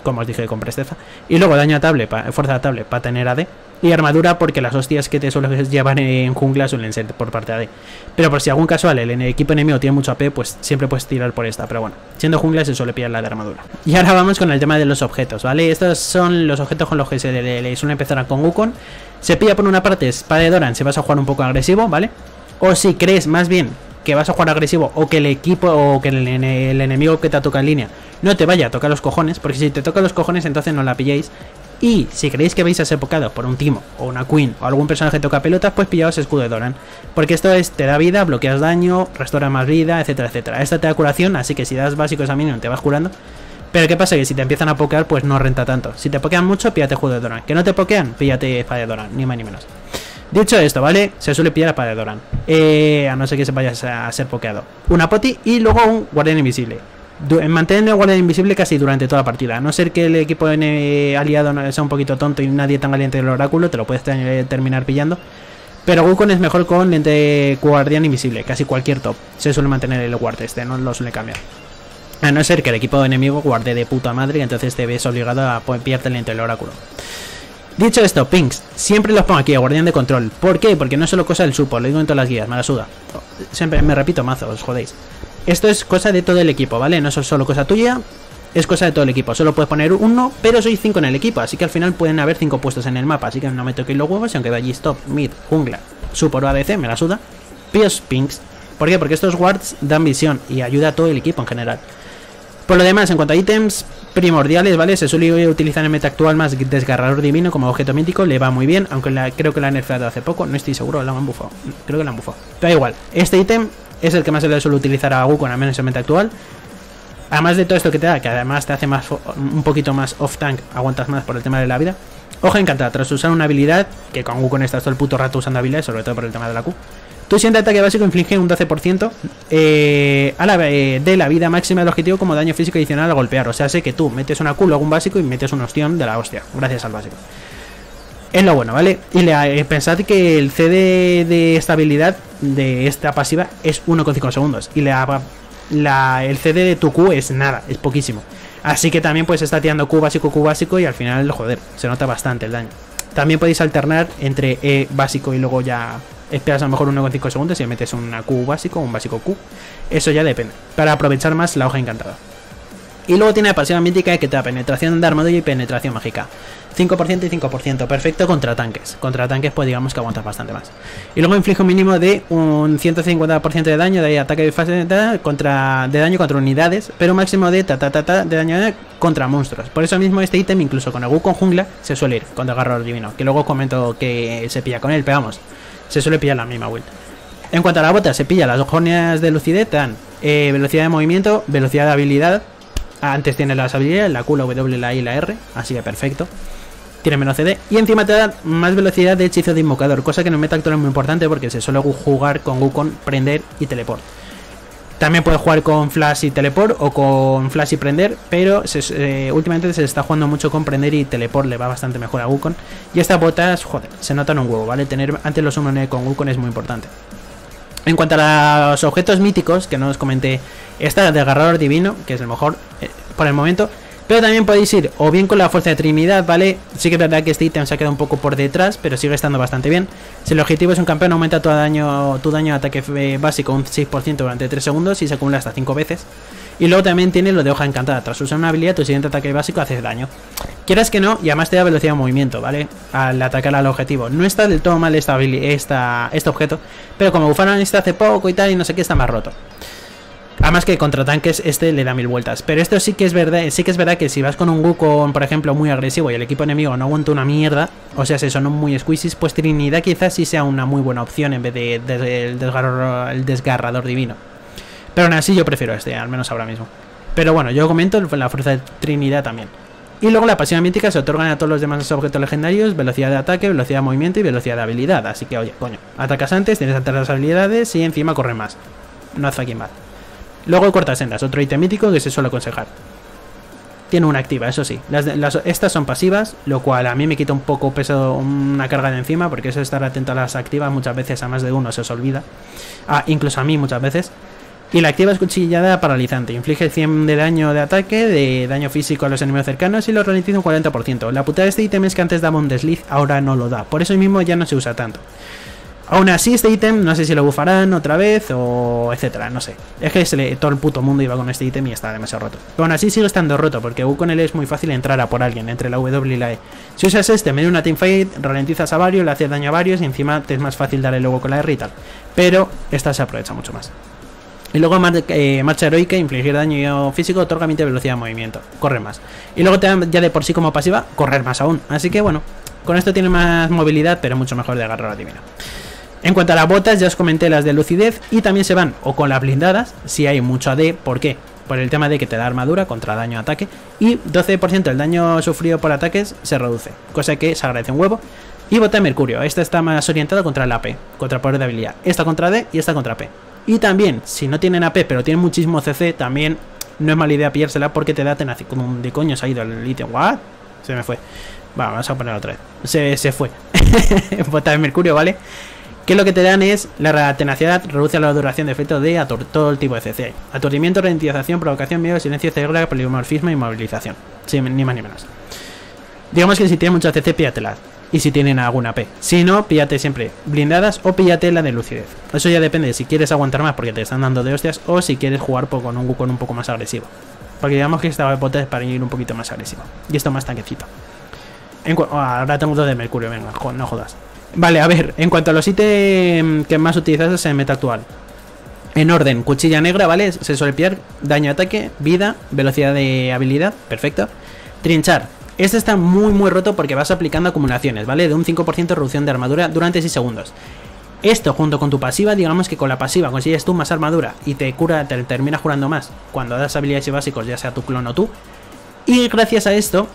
Como os dije con presteza. Y luego daño atable, fuerza atable para tener AD. Y armadura porque las hostias que te suelen llevar en jungla suelen ser por parte de AD. Pero por si algún casual el equipo enemigo tiene mucho AP, pues siempre puedes tirar por esta. Pero bueno, siendo jungla se suele pillar la de armadura. Y ahora vamos con el tema de los objetos, ¿vale? Estos son los objetos con los que se le, suele empezar con Wukong. Se pilla por una parte espada de Doran si vas a jugar un poco agresivo, ¿vale? O si crees más bien que vas a jugar agresivo o que el equipo o que el, el, enemigo que te toca en línea no te vaya a tocar los cojones, porque si te toca los cojones entonces no la pilléis y si creéis que vais a ser pocados por un Timo o una Queen o algún personaje que toca pelotas, pues pillaos escudo de Doran. Porque esto es, te da vida, bloqueas daño, restaura más vida, etcétera, etcétera. Esta te da curación, así que si das básicos a minion te vas curando. Pero ¿qué pasa? Que si te empiezan a pokear, pues no renta tanto. Si te pokean mucho, píllate escudo de Doran. Que no te pokean, píllate espada de Doran, ni más ni menos. Dicho esto, ¿vale? Se suele pillar espada de Doran. Eh, a no ser que se vaya a ser pokeado. Una poti y luego un guardián invisible mantener el guardián invisible casi durante toda la partida. A no ser que el equipo aliado sea un poquito tonto y nadie tan valiente del oráculo, te lo puedes terminar pillando. Pero Wukong es mejor con lente guardián invisible. Casi cualquier top se suele mantener el guard este, no lo suele cambiar. A no ser que el equipo enemigo guarde de puta madre y entonces te ves obligado a el lente del oráculo. Dicho esto, pings, siempre los pongo aquí a guardián de control. ¿Por qué? Porque no es solo cosa del supo, lo digo en todas las guías, me la suda. Siempre me repito mazo, os jodéis. Esto es cosa de todo el equipo, ¿vale? No es solo cosa tuya, es cosa de todo el equipo. Solo puedes poner uno, pero soy cinco en el equipo, así que al final pueden haber cinco puestos en el mapa. Así que no me toquéis los huevos, y aunque vaya stop, mid, jungla, super o ADC, me la suda. Pios pinks. ¿Por qué? Porque estos wards dan visión y ayuda a todo el equipo en general. Por lo demás, en cuanto a ítems primordiales, ¿vale? Se suele utilizar en meta actual más desgarrador divino como objeto mítico, le va muy bien, aunque creo que la han nerfeado hace poco, no estoy seguro, la han bufado. Creo que la han bufado. Pero da igual, este ítem es el que más se le suele utilizar a Wukong, al menos en mente actual. Además de todo esto que te da, que además te hace más un poquito más off-tank, aguantas más por el tema de la vida. Hoja encantada, tras usar una habilidad, que con Wukong estás todo el puto rato usando habilidades, sobre todo por el tema de la Q. Tu siguiente ataque básico inflige un 12% eh, a la, eh, de la vida máxima del objetivo como daño físico adicional al golpear. O sea, sé que tú metes una Q, luego un básico y metes un ostión de la hostia, gracias al básico. Es lo bueno, ¿vale? Y le, eh, pensad que el CD de estabilidad de esta pasiva es 1,5 segundos. Y la, la, el CD de tu Q es nada, es poquísimo. Así que también pues está tirando Q básico, Q básico y al final, joder, se nota bastante el daño. También podéis alternar entre E básico y luego ya esperas a lo mejor 1,5 segundos y metes una Q básico, un básico Q. Eso ya depende. Para aprovechar más la hoja encantada. Y luego tiene la pasiva mítica que te da penetración de armadura y penetración mágica. 5% y 5%, perfecto contra tanques. Contra tanques pues digamos que aguantas bastante más. Y luego inflige un mínimo de un 150% de daño de ataque de fase de, contra, de daño contra unidades, pero máximo de ta, ta, ta, de daño contra monstruos. Por eso mismo este ítem incluso con el con jungla se suele ir con el garrador divino, que luego comento que se pilla con él, pero vamos, se suele pillar la misma build. En cuanto a la bota, se pilla las joyas de lucidez, dan eh, velocidad de movimiento, velocidad de habilidad, antes tiene las habilidades, la Q, la W, la I y la R, así que perfecto tiene menos CD y encima te da más velocidad de hechizo de invocador, cosa que en el meta actual es muy importante porque se suele jugar con Wukong, prender y teleport. También puedes jugar con flash y teleport o con flash y prender, pero eh, últimamente se está jugando mucho con prender y teleport, le va bastante mejor a Wukong. Y estas botas, joder, se notan un huevo, ¿vale? Tener antes los summones con Wukong es muy importante. En cuanto a los objetos míticos, que no os comenté, esta de agarrador divino, que es el mejor eh, por el momento, pero también podéis ir o bien con la fuerza de Trinidad, ¿vale? Sí que es verdad que este ítem se ha quedado un poco por detrás, pero sigue estando bastante bien. Si el objetivo es un campeón, aumenta tu daño, tu daño de ataque eh, básico un 6% durante 3 segundos y se acumula hasta 5 veces. Y luego también tiene lo de hoja encantada. Tras usar una habilidad, tu siguiente ataque básico hace daño. Quieras que no, y además te da velocidad de movimiento, ¿vale? Al atacar al objetivo. No está del todo mal esta, esta, este objeto, pero como bufaron este hace poco y tal, y no sé qué, está más roto. Además que contra tanques este le da mil vueltas. Pero esto sí que es verdad, sí que es verdad que si vas con un Wukong, por ejemplo, muy agresivo y el equipo enemigo no aguanta una mierda, o sea, si son muy squeezies, pues Trinidad quizás sí sea una muy buena opción en vez de, el, desgarrador, divino. Pero aún así yo prefiero este, al menos ahora mismo. Pero bueno, yo comento la fuerza de Trinidad también. Y luego la pasión mítica se otorgan a todos los demás objetos legendarios velocidad de ataque, velocidad de movimiento y velocidad de habilidad. Así que, oye, coño, atacas antes, tienes altas habilidades y encima corre más. No hace aquí mal. Luego cortasendas, otro ítem mítico que se suele aconsejar. Tiene una activa, eso sí. Estas son pasivas, lo cual a mí me quita un poco peso, una carga de encima, porque eso estar atento a las activas muchas veces a más de uno se os olvida. Ah, incluso a mí muchas veces. Y la activa es cuchillada paralizante. Inflige 100 de daño de ataque, de daño físico a los enemigos cercanos y lo ralentiza un 40%. La putada de este ítem es que antes daba un desliz, ahora no lo da. Por eso mismo ya no se usa tanto. Aún así, este ítem, no sé si lo bufarán otra vez o etcétera, no sé. Es que todo el puto mundo iba con este ítem y está demasiado roto. Pero aún así sigue estando roto, porque U con él es muy fácil entrar a por alguien entre la W y la E. Si usas este en de una teamfight, ralentizas a varios, le haces daño a varios y encima te es más fácil darle luego con la R y tal. Pero esta se aprovecha mucho más. Y luego eh, marcha heroica, infligir daño físico, otorga 20 velocidad de movimiento. Corre más. Y luego te ya de por sí como pasiva, correr más aún. Así que bueno, con esto tiene más movilidad, pero mucho mejor de agarrar a divina. En cuanto a las botas, ya os comenté las de lucidez y también se van o con las blindadas, si hay mucho AD, ¿por qué? Por el tema de que te da armadura contra daño ataque y 12% del daño sufrido por ataques se reduce, cosa que se agradece un huevo. Y bota de mercurio, esta está más orientada contra el AP, contra poder de habilidad. Esta contra D y esta contra P. Y también, si no tienen AP pero tienen muchísimo CC, también no es mala idea pillársela porque te da tenacidad. Como de coño se ha ido el ítem. ¿What? Se me fue. vamos a poner otra vez. Se, se fue. bota de mercurio, ¿vale? Que lo que te dan es la tenacidad, reduce la duración de efecto de todo el tipo de CC. Aturdimiento, ralentización, provocación, miedo, silencio, cerebral, polimorfismo y movilización. ni más ni menos. Digamos que si tiene mucha CC, píllatela. Y si tienen alguna P. Si no, píllate siempre blindadas o píllate la de lucidez. Eso ya depende de si quieres aguantar más porque te están dando de hostias o si quieres jugar con un Wukong un poco más agresivo. Porque digamos que esta bote es para ir un poquito más agresivo. Y esto más tanquecito. ahora tengo dos de mercurio, venga, no jodas. Vale, a ver, en cuanto a los ítems que más utilizas en meta actual. En orden, cuchilla negra, ¿vale? Se suele pillar daño ataque, vida, velocidad de habilidad, perfecto. Trinchar. Este está muy muy roto porque vas aplicando acumulaciones, ¿vale? De un 5% de reducción de armadura durante 6 segundos. Esto junto con tu pasiva, digamos que con la pasiva consigues tú más armadura y te cura, te termina jurando más cuando das habilidades y básicos, ya sea tu clon o tú. Y gracias a esto,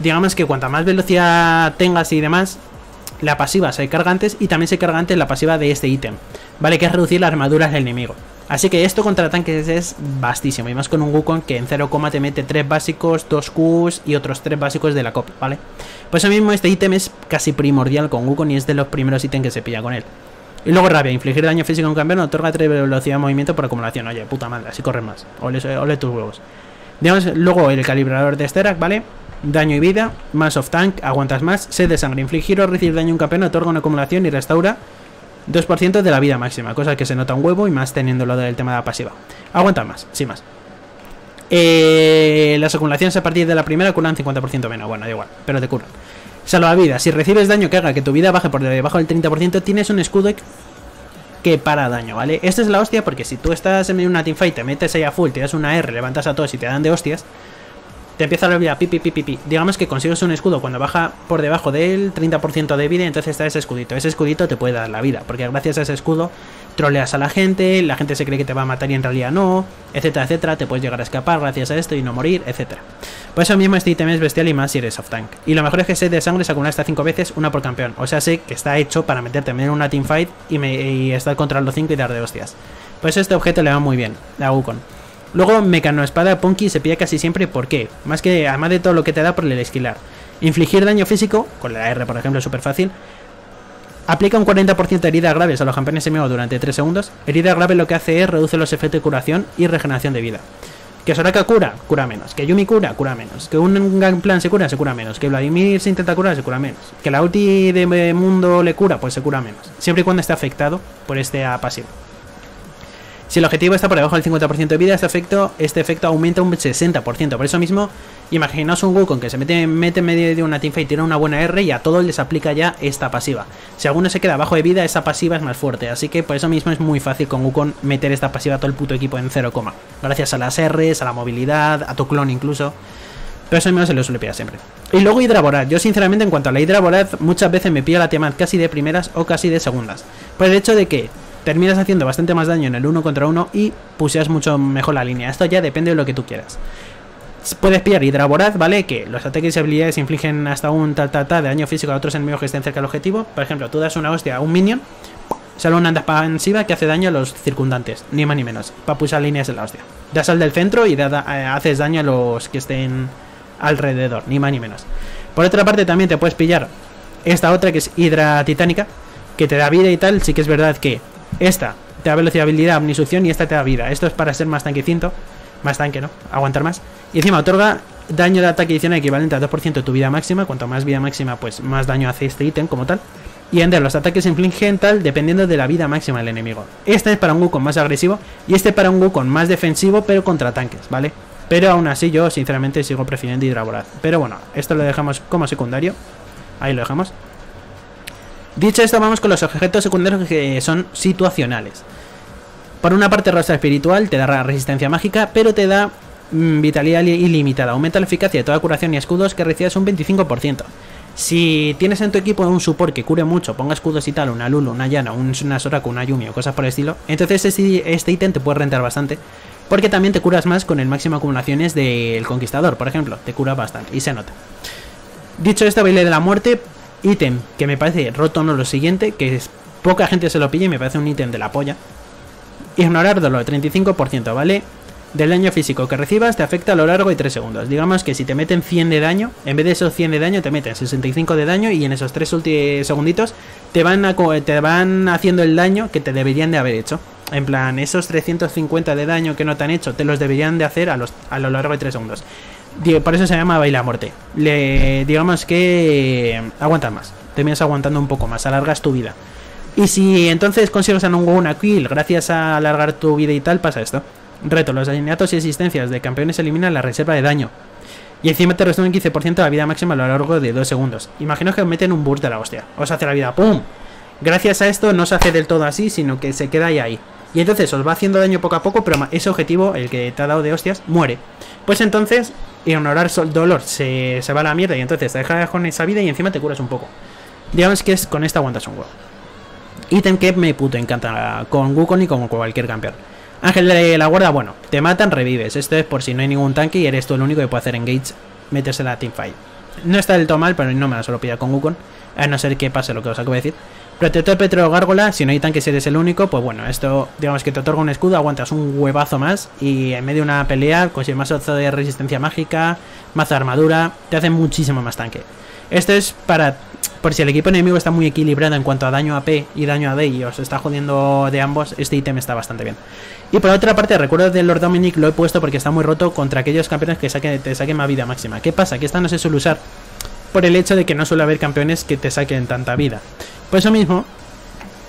digamos que cuanta más velocidad tengas y demás, la pasiva se carga antes y también se carga antes la pasiva de este ítem, ¿vale? Que es reducir las armaduras del enemigo. Así que esto contra tanques es vastísimo, y más con un Wukong que en 0, te mete 3 básicos, 2 Qs y otros 3 básicos de la copia, ¿vale? Pues ahora mismo este ítem es casi primordial con Wukong y es de los primeros ítems que se pilla con él. Y luego rabia, infligir daño físico a un campeón otorga 3 velocidad de movimiento por acumulación. Oye, puta madre, así corre más. Ole, ole tus huevos. Digamos, luego el calibrador de Sterak, ¿vale? Daño y vida, más of tank, aguantas más, sed de sangre, infligir o recibir daño un campeón otorga una acumulación y restaura 2% de la vida máxima, cosa que se nota un huevo y más teniendo lo del tema de la pasiva. Aguanta más, sin más. Eh, las acumulaciones a partir de la primera curan 50% menos, bueno, da igual, pero te curan. vida, si recibes daño que haga que tu vida baje por debajo del 30%, tienes un escudo que para daño, ¿vale? Esta es la hostia porque si tú estás en una teamfight, te metes ahí a full, te das una R, levantas a todos y te dan de hostias, te empieza la vida, pipi, pipi, pipi. Digamos que consigues un escudo cuando baja por debajo del 30% de vida, entonces está ese escudito. Ese escudito te puede dar la vida, porque gracias a ese escudo troleas a la gente, la gente se cree que te va a matar y en realidad no, etcétera, etcétera. Te puedes llegar a escapar gracias a esto y no morir, etcétera. Por eso mismo este ítem es bestial y más si eres off tank. Y lo mejor es que set de sangre se acumula hasta 5 veces, una por campeón. O sea, sé que está hecho para meterte en una teamfight y, me, y estar contra los 5 y dar de hostias. Pues este objeto le va muy bien, la Wukong. Luego, Mecano Espada Punky se pilla casi siempre, ¿por qué? Más que, además de todo lo que te da por el esquilar. Infligir daño físico, con la R por ejemplo es súper fácil. Aplica un 40% de heridas graves a los campeones enemigos durante 3 segundos. Herida grave lo que hace es reduce los efectos de curación y regeneración de vida. Que Soraka cura, cura menos. Que Yumi cura, cura menos. Que un plan se cura, se cura menos. Que Vladimir se intenta curar, se cura menos. Que la ulti de mundo le cura, pues se cura menos. Siempre y cuando esté afectado por este pasivo. Si el objetivo está por debajo del 50% de vida, este efecto, este efecto aumenta un 60%. Por eso mismo, imaginaos un Wukong que se mete, mete en medio de una teamfight tiene una buena R y a todos les aplica ya esta pasiva. Si alguno se queda bajo de vida, esa pasiva es más fuerte. Así que por eso mismo es muy fácil con Wukong meter esta pasiva a todo el puto equipo en 0, gracias a las Rs, a la movilidad, a tu clon incluso. Pero eso mismo se lo suele pillar siempre. Y luego Hydra Voraz. Yo sinceramente en cuanto a la Hydra Voraz, muchas veces me pilla la Tiamat casi de primeras o casi de segundas. Por el hecho de que terminas haciendo bastante más daño en el uno contra uno y puseas mucho mejor la línea. Esto ya depende de lo que tú quieras. Puedes pillar Hidra Voraz, ¿vale? Que los ataques y habilidades infligen hasta un tal tal tal de daño físico a otros enemigos que estén cerca del objetivo. Por ejemplo, tú das una hostia a un minion, sale una expansiva que hace daño a los circundantes, ni más ni menos, para pulsar líneas de la hostia. Das al del centro y eh, haces daño a los que estén alrededor, ni más ni menos. Por otra parte, también te puedes pillar esta otra que es Hidra Titánica, que te da vida y tal. Sí que es verdad que esta te da velocidad, habilidad, omnisucción y esta te da vida. Esto es para ser más tanquecito. Más tanque, ¿no? Aguantar más. Y encima otorga daño de ataque adicional equivalente a 2% de tu vida máxima. Cuanto más vida máxima, pues más daño hace este ítem como tal. Y ender los ataques infligen tal dependiendo de la vida máxima del enemigo. Este es para un Wukong más agresivo y este para un Wukong más defensivo pero contra tanques, ¿vale? Pero aún así yo sinceramente sigo prefiriendo Hydra Pero bueno, esto lo dejamos como secundario. Ahí lo dejamos. Dicho esto, vamos con los objetos secundarios que son situacionales. Por una parte, rostro espiritual te da resistencia mágica, pero te da mm, vitalidad ilimitada. Aumenta la eficacia de toda curación y escudos que recibes un 25%. Si tienes en tu equipo un support que cure mucho, ponga escudos y tal, una Lulu, una Yana, una Soraka, una Yumi o cosas por el estilo, entonces este, este ítem te puede rentar bastante. Porque también te curas más con el máximo acumulaciones del conquistador, por ejemplo. Te cura bastante y se nota. Dicho esto, baile de la muerte ítem que me parece roto no lo siguiente, que es poca gente se lo pilla y me parece un ítem de la polla. Ignorar dolor, 35%, ¿vale? Del daño físico que recibas te afecta a lo largo de 3 segundos. Digamos que si te meten 100 de daño, en vez de esos 100 de daño te meten 65 de daño y en esos 3 segunditos te van, te van haciendo el daño que te deberían de haber hecho. En plan, esos 350 de daño que no te han hecho, te los deberían de hacer a, los, a lo largo de 3 segundos. Por eso se llama Baila Muerte. Le, digamos que aguantas más. Terminas aguantando un poco más, alargas tu vida. Y si entonces consigues a una kill gracias a alargar tu vida y tal, pasa esto. Reto, los alineatos y existencias de campeones eliminan la reserva de daño. Y encima te un 15% de la vida máxima a lo largo de 2 segundos. Imagino que meten un burst de la hostia. Os hace la vida ¡pum! Gracias a esto no se hace del todo así, sino que se queda ahí ahí. Y entonces os va haciendo daño poco a poco, pero ese objetivo, el que te ha dado de hostias, muere. Pues entonces, ignorar el dolor se, va a la mierda y entonces te dejas con esa vida y encima te curas un poco. Digamos que es con esta aguantas un huevo. Ítem que me puto encanta con Wukong y con cualquier campeón. Ángel de la guarda, bueno, te matan, revives. Esto es por si no hay ningún tanque y eres tú el único que puede hacer engage, meterse en la teamfight. No está del todo mal, pero no me la solo pilla con Wukong. A no ser que pase lo que os acabo de decir. Protector Petro Gárgola, si no hay tanques eres el único, pues bueno, esto digamos que te otorga un escudo, aguantas un huevazo más y en medio de una pelea consigues más ozo de resistencia mágica, más de armadura, te hace muchísimo más tanque. Esto es para, por si el equipo enemigo está muy equilibrado en cuanto a daño AP y daño AD y os está jodiendo de ambos, este ítem está bastante bien. Y por otra parte, recuerdo de Lord Dominic lo he puesto porque está muy roto contra aquellos campeones que te saquen más vida máxima. ¿Qué pasa? Que esta no se suele usar por el hecho de que no suele haber campeones que te saquen tanta vida. Por eso mismo,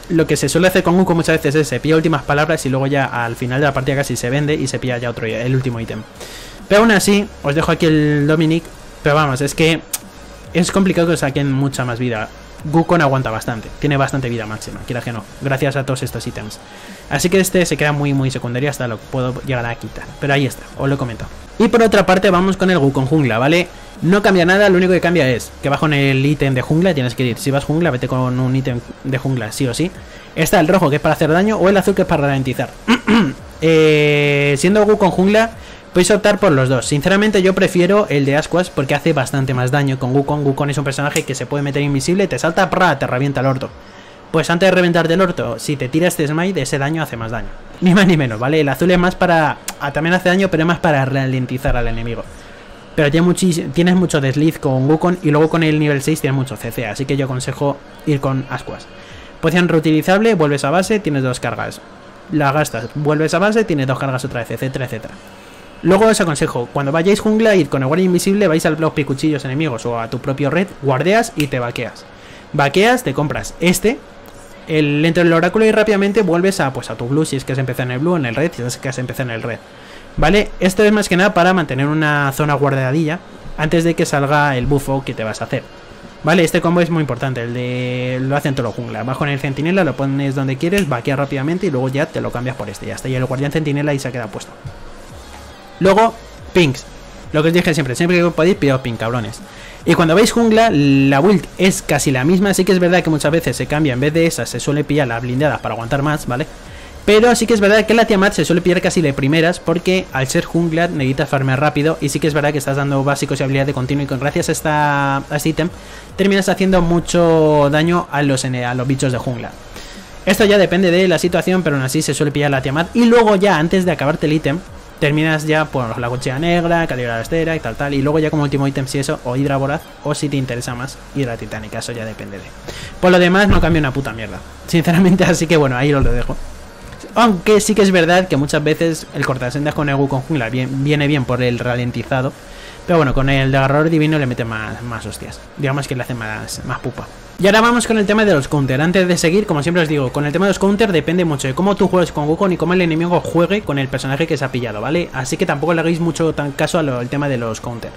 lo que se suele hacer con Goku muchas veces es se pilla últimas palabras y luego ya al final de la partida casi se vende y se pilla ya otro, el último ítem. Pero aún así, os dejo aquí el Dominic. Pero vamos, es que es complicado que saquen mucha más vida. Gukon aguanta bastante, tiene bastante vida máxima, quiera que no, gracias a todos estos ítems. Así que este se queda muy muy secundario hasta lo puedo llegar a quitar. Pero ahí está, os lo comento. Y por otra parte vamos con el Gukon jungla, ¿vale? No cambia nada, lo único que cambia es que bajo en el ítem de jungla tienes que ir. Si vas jungla, vete con un ítem de jungla, sí o sí. Está el rojo que es para hacer daño o el azul que es para ralentizar. eh, siendo Gukon jungla, Podéis optar por los dos. Sinceramente yo prefiero el de Asquas porque hace bastante más daño con Wukong. Wukong es un personaje que se puede meter invisible, te salta, pra, te revienta el orto. Pues antes de reventar del orto, si te tiras este smite, ese daño hace más daño. Ni más ni menos, ¿vale? El azul es más para... Ah, también hace daño, pero es más para ralentizar al enemigo. Pero tiene tienes mucho desliz con Wukong y luego con el nivel 6 tienes mucho CC, así que yo aconsejo ir con Asquas. Poción reutilizable, vuelves a base, tienes dos cargas. La gastas, vuelves a base, tienes dos cargas otra vez, etcétera, etcétera. Luego os aconsejo, cuando vayáis jungla, ir con el guardia invisible, vais al los picuchillos enemigos o a tu propio red, guardeas y te vaqueas. Vaqueas, te compras este, el, dentro del oráculo y rápidamente vuelves a, pues, a tu blue si es que has empezado en el blue, en el red, si es que has empezado en el red. ¿Vale? Esto es más que nada para mantener una zona guardadilla antes de que salga el bufo que te vas a hacer. Vale, este combo es muy importante, el de lo hacen todo jungla. Bajo en el centinela, lo pones donde quieres, vaquea rápidamente y luego ya te lo cambias por este. Ya está, y el guardián centinela y se queda puesto. Luego, pings. Lo que os dije siempre, siempre que podéis, pido ping, cabrones. Y cuando veis jungla, la build es casi la misma. Así que es verdad que muchas veces se cambia. En vez de esas, se suele pillar las blindadas para aguantar más, ¿vale? Pero sí que es verdad que la Tiamat se suele pillar casi de primeras porque al ser jungla necesitas farmear rápido y sí que es verdad que estás dando básicos y habilidad de continuo y con gracias a, esta, a este ítem terminas haciendo mucho daño a los, a los bichos de jungla. Esto ya depende de la situación, pero aún así se suele pillar la Tiamat y luego ya antes de acabarte el ítem terminas ya por la cuchilla negra, calibrar la estera y tal tal y luego ya como último ítem si eso o Hidra Voraz o si te interesa más Hidra Titánica, eso ya depende de. Por lo demás no cambia una puta mierda, sinceramente, así que bueno, ahí os lo dejo. Aunque sí que es verdad que muchas veces el cortasendas con Egu con jungla viene bien por el ralentizado. Pero bueno, con el de agarrador divino le mete más, más hostias. Digamos que le hace más, más pupa. Y ahora vamos con el tema de los counter. Antes de seguir, como siempre os digo, con el tema de los counter depende mucho de cómo tú juegues con Wukong y cómo el enemigo juegue con el personaje que se ha pillado, ¿vale? Así que tampoco le hagáis mucho tan caso al tema de los counter.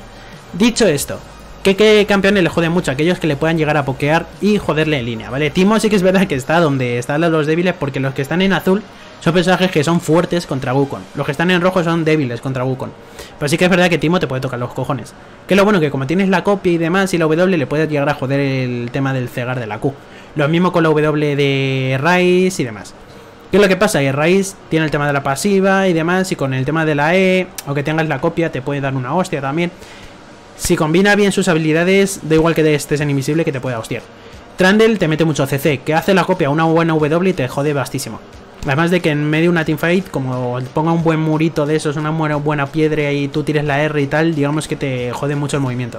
Dicho esto, ¿Qué, ¿Qué, campeones le joden mucho? Aquellos que le puedan llegar a pokear y joderle en línea, ¿vale? Timo sí que es verdad que está donde están los débiles porque los que están en azul son personajes que son fuertes contra Wukong. Los que están en rojo son débiles contra Wukong. Pero sí que es verdad que Timo te puede tocar los cojones. Que lo bueno que como tienes la copia y demás y la W le puedes llegar a joder el tema del cegar de la Q. Lo mismo con la W de Rice y demás. ¿Qué es lo que pasa? Que Rice tiene el tema de la pasiva y demás y con el tema de la E, aunque tengas la copia, te puede dar una hostia también. Si combina bien sus habilidades, da igual que estés en invisible que te pueda hostiar. Trandel te mete mucho CC, que hace la copia una buena W y te jode bastísimo. Además de que en medio de una teamfight, como ponga un buen murito de esos, una buena piedra y tú tires la R y tal, digamos que te jode mucho el movimiento.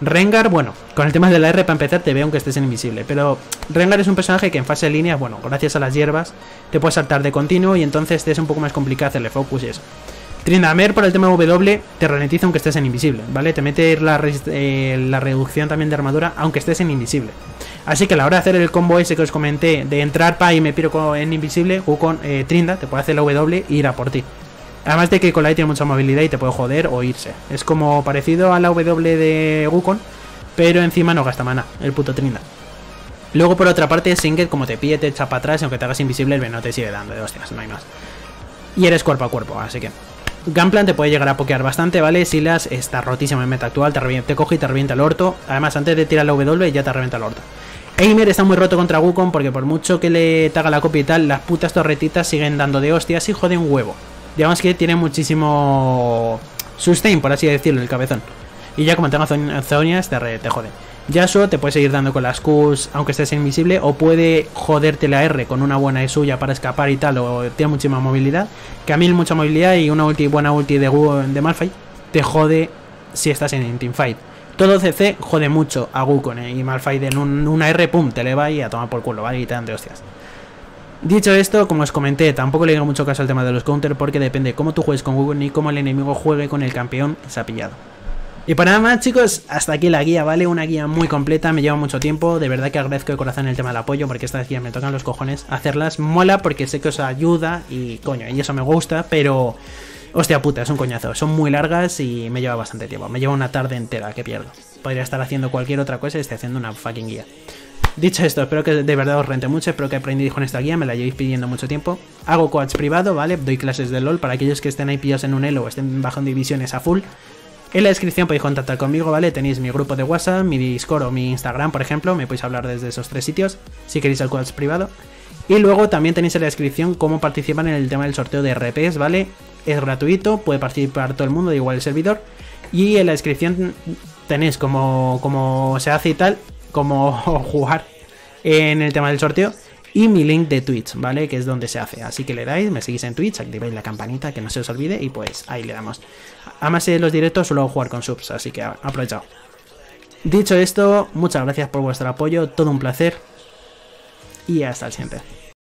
Rengar, bueno, con el tema de la R para empezar te veo aunque estés en invisible, pero Rengar es un personaje que en fase de línea, bueno, gracias a las hierbas, te puede saltar de continuo y entonces te es un poco más complicado hacerle focus y eso. Trindamer por el tema W te ralentiza aunque estés en invisible, ¿vale? Te mete la, eh, la reducción también de armadura aunque estés en invisible. Así que a la hora de hacer el combo ese que os comenté de entrar pa y me piro en invisible, con eh, Trinda te puede hacer la W e ir a por ti. Además de que con la E tiene mucha movilidad y te puede joder o irse. Es como parecido a la W de Wukong, pero encima no gasta mana, el puto Trinda. Luego por otra parte, Singet como te pille te echa para atrás aunque te hagas invisible el veneno te sigue dando de hostias, no hay más. Y eres cuerpo a cuerpo, así que... Gunplan te puede llegar a pokear bastante, ¿vale? Silas está rotísimo en meta actual, te, te coge y te revienta el orto. Además, antes de tirar la W ya te revienta el orto. Eimer está muy roto contra Wukong porque por mucho que le taga la copia y tal, las putas torretitas siguen dando de hostias y jode un huevo. Digamos que tiene muchísimo sustain, por así decirlo, el cabezón. Y ya como tenga zonias, te, te jode. Yasuo te puede seguir dando con las Qs aunque estés invisible o puede joderte la R con una buena E suya para escapar y tal o tiene muchísima movilidad. Mí mucha movilidad y una ulti, buena ulti de, de Malphite te jode si estás en teamfight. Todo CC jode mucho a Wukong ¿eh? y Malphite en una R, pum, te le va y a tomar por culo, ¿vale? Y te dan de hostias. Dicho esto, como os comenté, tampoco le digo mucho caso al tema de los counter porque depende de cómo tú juegues con Wukong y cómo el enemigo juegue con el campeón se ha pillado. Y para nada más chicos, hasta aquí la guía, ¿vale? Una guía muy completa, me lleva mucho tiempo, de verdad que agradezco de corazón el tema del apoyo porque estas guías me tocan los cojones hacerlas, mola porque sé que os ayuda y coño, y eso me gusta, pero Hostia puta, es un coñazo. Son muy largas y me lleva bastante tiempo. Me lleva una tarde entera que pierdo. Podría estar haciendo cualquier otra cosa y esté haciendo una fucking guía. Dicho esto, espero que de verdad os rente mucho, espero que aprendáis con esta guía, me la llevéis pidiendo mucho tiempo. Hago coach privado, ¿vale? Doy clases de LOL para aquellos que estén ahí pillados en un elo o estén bajando divisiones a full. En la descripción podéis contactar conmigo, ¿vale? Tenéis mi grupo de WhatsApp, mi Discord o mi Instagram, por ejemplo. Me podéis hablar desde esos tres sitios si queréis el coach privado. Y luego también tenéis en la descripción cómo participar en el tema del sorteo de RPs, ¿vale? Es gratuito, puede participar todo el mundo, de igual el servidor. Y en la descripción tenéis como, se hace y tal, como jugar en el tema del sorteo. Y mi link de Twitch, ¿vale? Que es donde se hace. Así que le dais, me seguís en Twitch, activáis la campanita, que no se os olvide. Y pues ahí le damos. Además en los directos suelo jugar con subs, así que aprovechado. Dicho esto, muchas gracias por vuestro apoyo, todo un placer. Y hasta el siguiente.